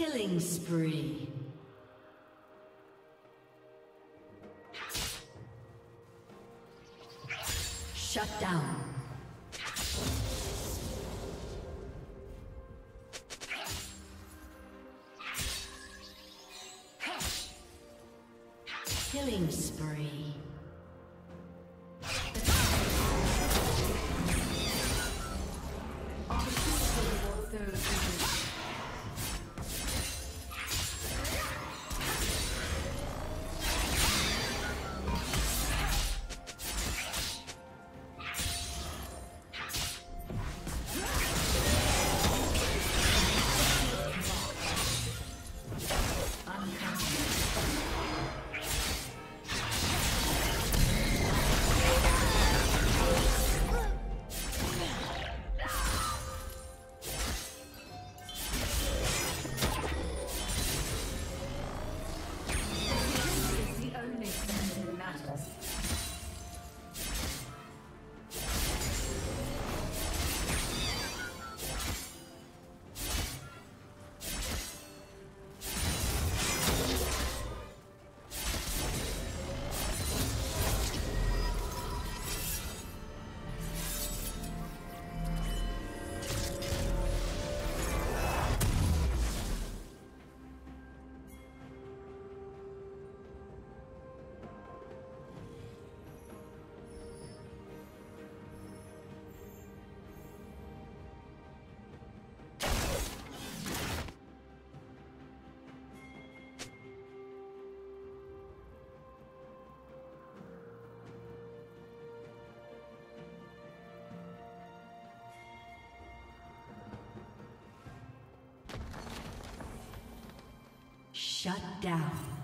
Killing spree. Shut down.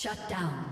Shut down.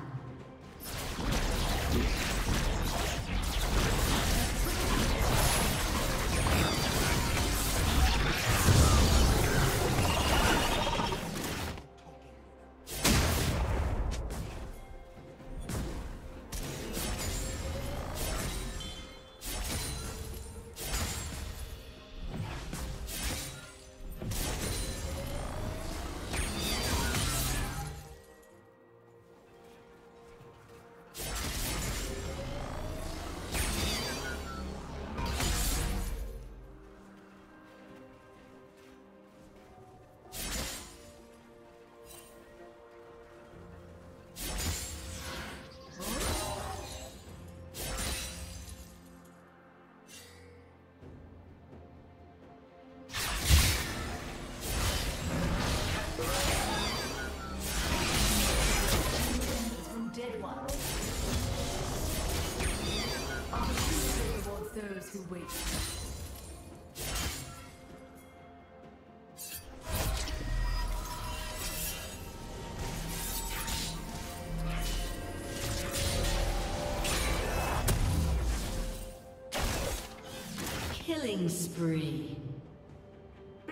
Killing spree.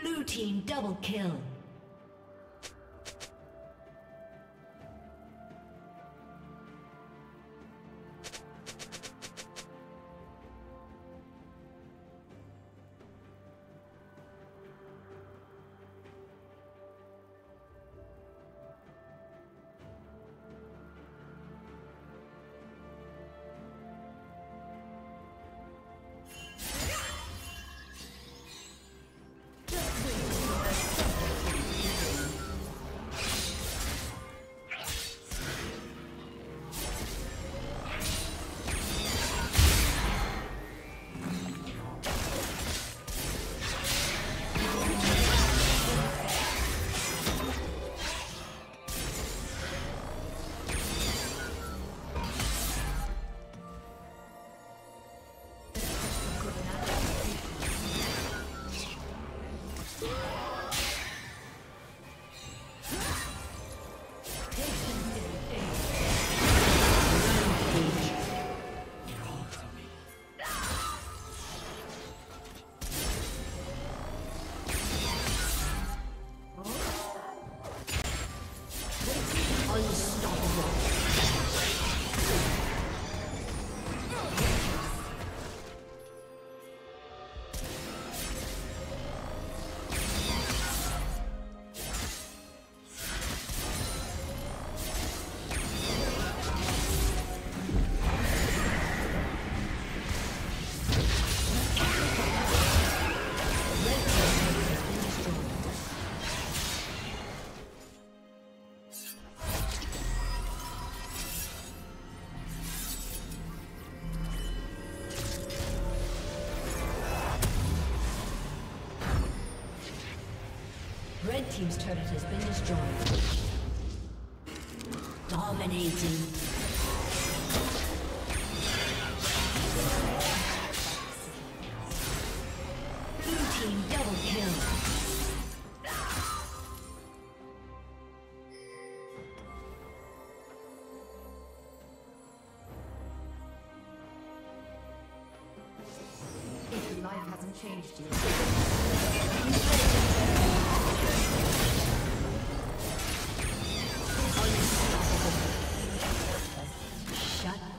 Blue team double kill. Team's turret has been destroyed. Dominating. Changed you.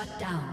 Shut down.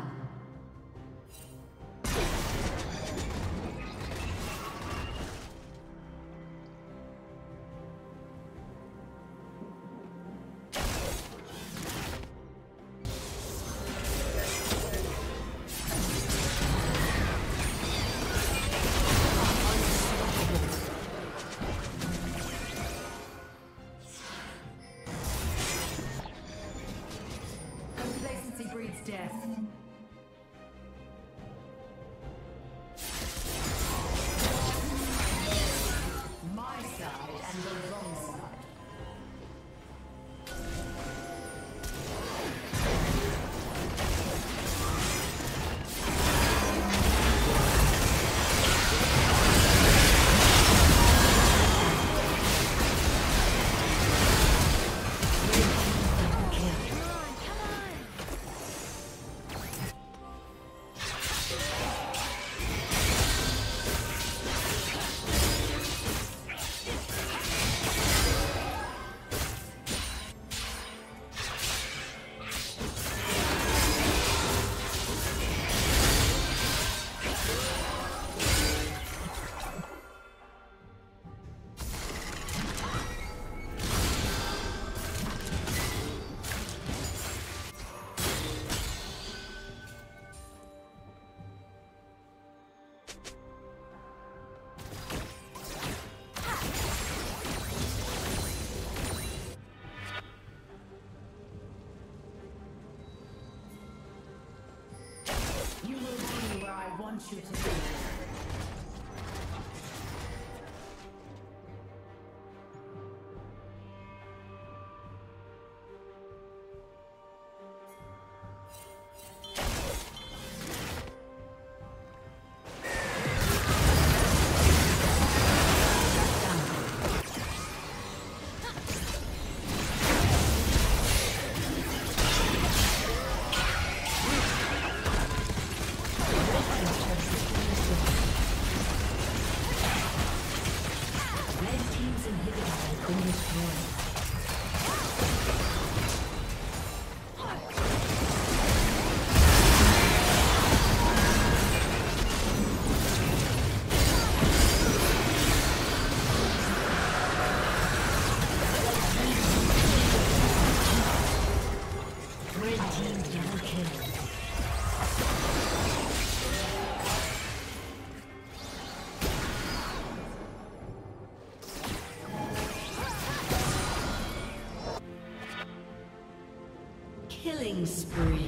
Be. where Killing spree.